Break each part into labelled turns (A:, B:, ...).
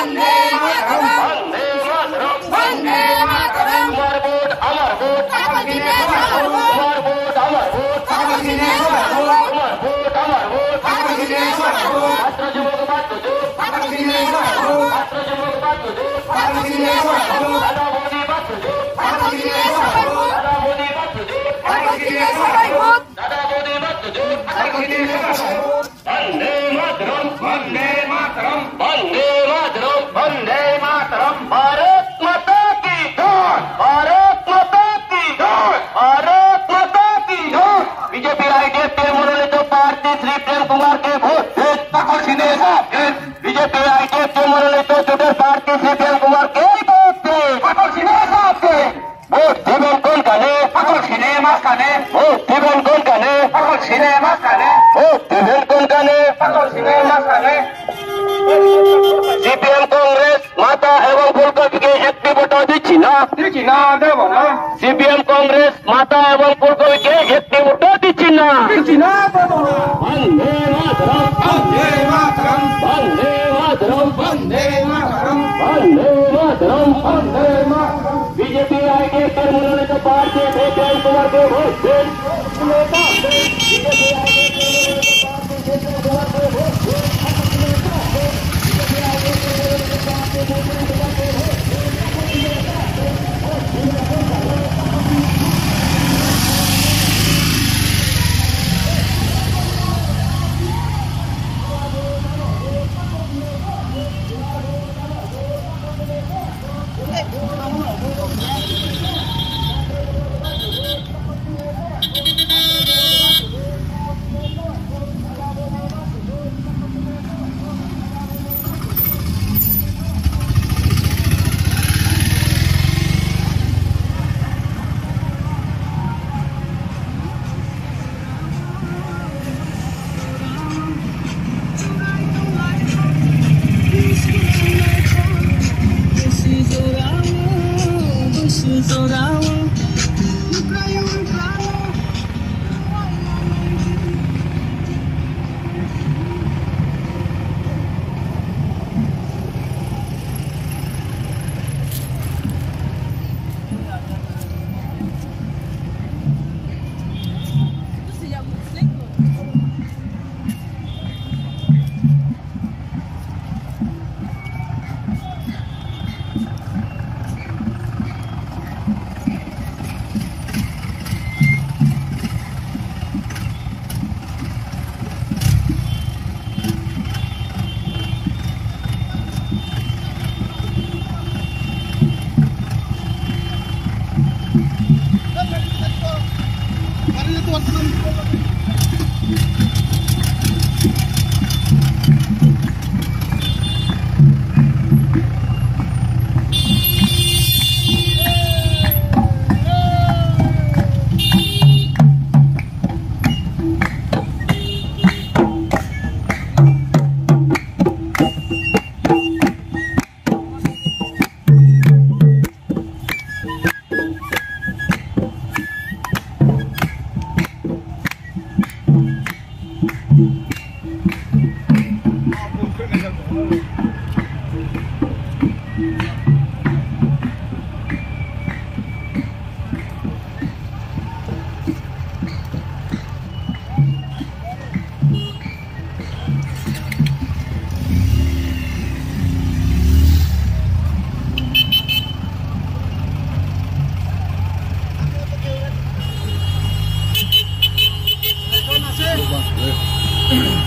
A: Vande Mataram!
B: Vande Mataram! Vande Mataram!
A: Your vote, our vote,
B: our vote, our vote,
A: our vote, our vote,
B: our vote, our vote,
A: ছাত্র যুবক
B: ছাত্র যুব
A: ছাত্র যুবক
B: ছাত্র যুব
A: দাদা মোদি
B: ছাত্র যুব
A: দাদা মোদি
B: ছাত্র যুব
A: দাদা মোদি
B: ছাত্র যুব
A: বন্দে মাতরম বন্দে बीजेपी आईटीएफ के मनोनीत जुटे प्रार्थी श्री प्रेम कुमार के भोट दे पकड़ साहब के ভোট দেবেন কোন কানে পাগল সিনেমা কানে ভোট দেবেন কোন কানে পাগল সিনেমা কানে ভোট দেবেন কোন কানে পাগল সিনেমা কানে সিপিএম কংগ্রেস মাতা এবং ফুলকপিকে একটি ভোটও দিচ্ছি না
C: দিচ্ছি না দেব না
A: সিপিএম কংগ্রেস মাতা এবং ফুলকপিকে একটি ভোটও দিচ্ছি না
C: দিচ্ছি না দেব না
A: आएँगे पर उन्होंने जो किए थे भेजा कुंवर देव हो Mm-hmm.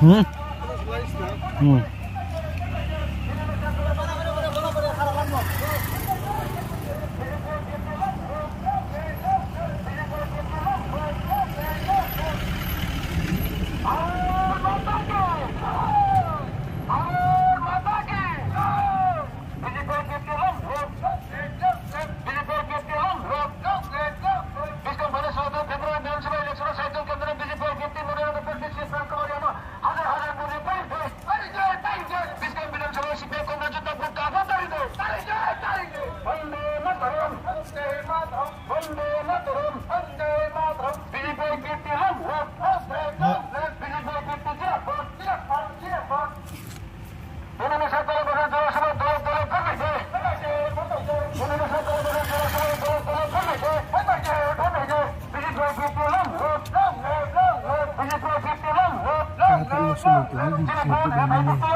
A: 嗯。嗯。嗯。